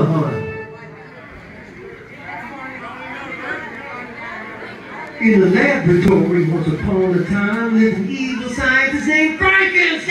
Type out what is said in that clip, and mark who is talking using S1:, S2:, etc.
S1: on, hold. In the laboratory once upon a time lived an evil scientist named Frankenstein.